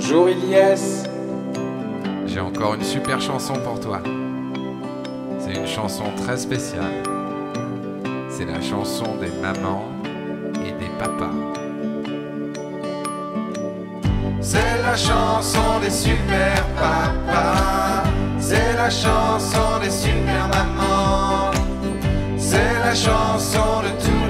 Bonjour Ilyes. J'ai encore une super chanson pour toi. C'est une chanson très spéciale. C'est la chanson des mamans et des papas. C'est la chanson des super papas. C'est la chanson des super mamans. C'est la chanson de tous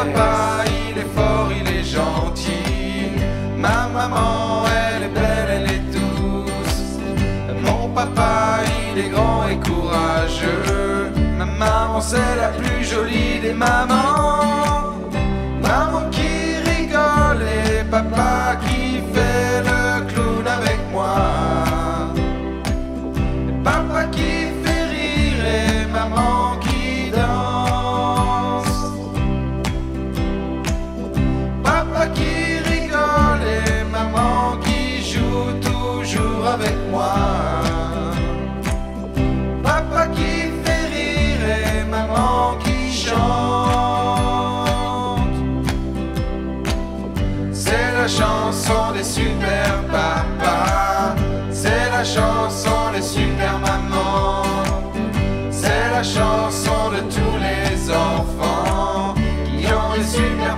papa, il est fort, il est gentil. Ma maman, elle est belle, elle est douce. Mon papa, il est grand et courageux. Ma maman, c'est la plus jolie des mamans. Papa qui fait rire et maman qui chante. C'est la chanson des super papas. C'est la chanson des super mamans. C'est la chanson de tous les enfants qui ont des super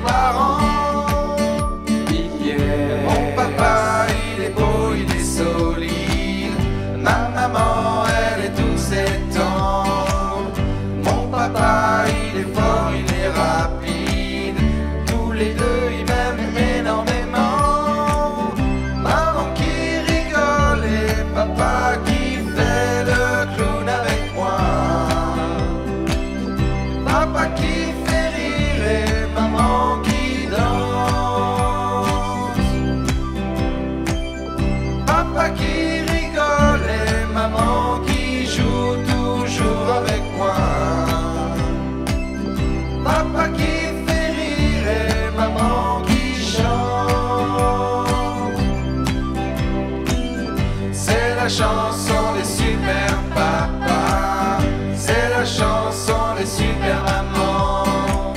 chanson des super papas, c'est la chanson des super mamans,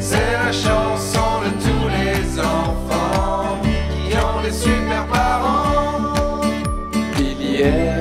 c'est la chanson de tous les enfants qui ont des super parents. Il y.